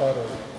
На